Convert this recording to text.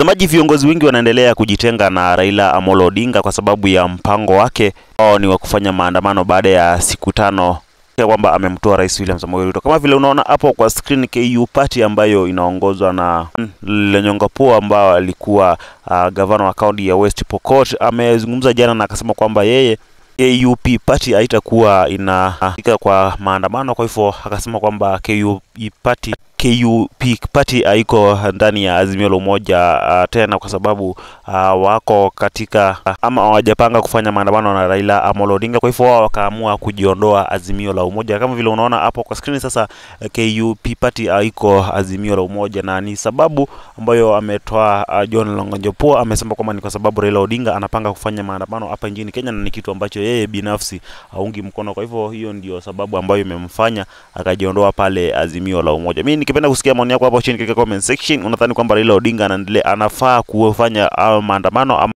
Mtazamaji, viongozi wengi wanaendelea kujitenga na Raila Amolo Odinga kwa sababu ya mpango wake ambao ni wa kufanya maandamano baada ya siku tano kwamba amemtoa Rais William Samoei Ruto. Kama vile unaona hapo kwa screen, KU party ambayo inaongozwa na Lenyonga Poa ambao alikuwa uh, gavana wa kaunti ya West Pokot amezungumza jana na akasema kwamba yeye KUP party haitakuwa inafika kwa maandamano, kwa hivyo akasema kwamba KUP party KUP party haiko ndani ya Azimio la Umoja uh, tena kwa sababu uh, wako katika uh, ama hawajapanga kufanya maandamano na Raila Amolo Odinga. Kwa hivyo wao wakaamua kujiondoa Azimio la Umoja, kama vile unaona hapo kwa screen. Sasa uh, KUP party haiko Azimio la Umoja, na ni sababu ambayo ametoa uh, John Longonjopoa amesema kwamba ni kwa sababu Raila Odinga anapanga kufanya maandamano hapa nchini Kenya, na ni kitu ambacho yeye binafsi haungi mkono. Kwa hivyo hiyo ndio sababu ambayo imemfanya akajiondoa pale Azimio la Umoja. Mimi nikipenda kusikia maoni yako hapo chini katika comment section. Unadhani kwamba Raila Odinga anaendelea anafaa kufanya maandamano ama